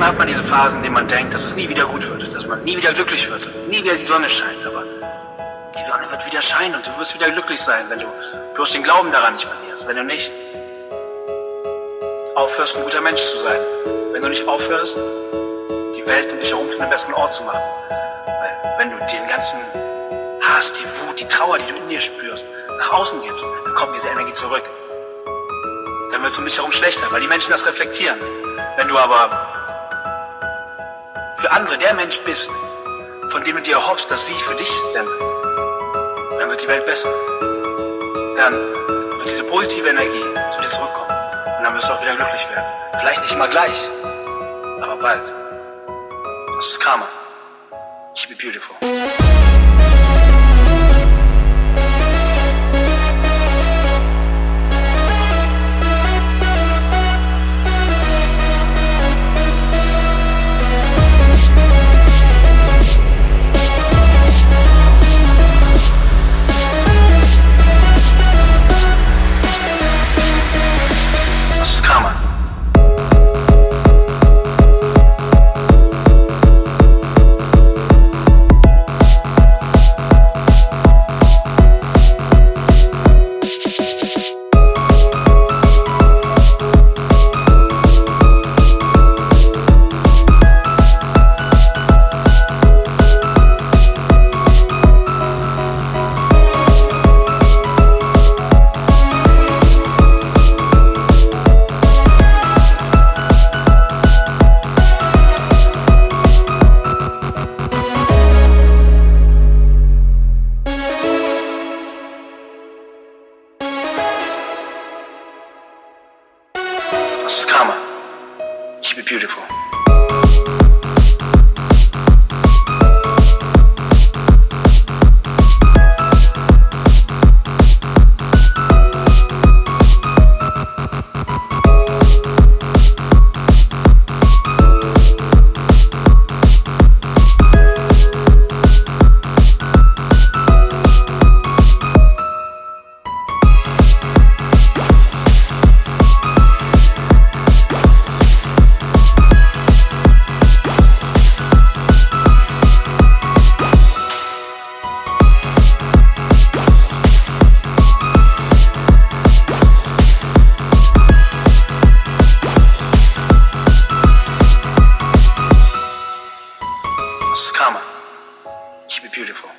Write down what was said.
Leben hat man diese Phasen, in denen man denkt, dass es nie wieder gut wird, dass man nie wieder glücklich wird, nie wieder die Sonne scheint. Aber die Sonne wird wieder scheinen und du wirst wieder glücklich sein, wenn du bloß den Glauben daran nicht verlierst, wenn du nicht aufhörst, ein guter Mensch zu sein, wenn du nicht aufhörst, die Welt um dich herum zu einem besseren Ort zu machen. Weil wenn du den ganzen Hass, die Wut, die Trauer, die du in dir spürst, nach außen gibst, dann kommt diese Energie zurück. Dann wird es um dich herum schlechter, weil die Menschen das reflektieren. Wenn du aber für andere der Mensch bist, von dem du dir erhoffst, dass sie für dich sind, dann wird die Welt besser. Dann wird diese positive Energie zu dir zurückkommen. Und dann wirst du auch wieder glücklich werden. Vielleicht nicht immer gleich, aber bald. Das ist Karma. Keep it beautiful. Keep it beautiful. She'd be beautiful.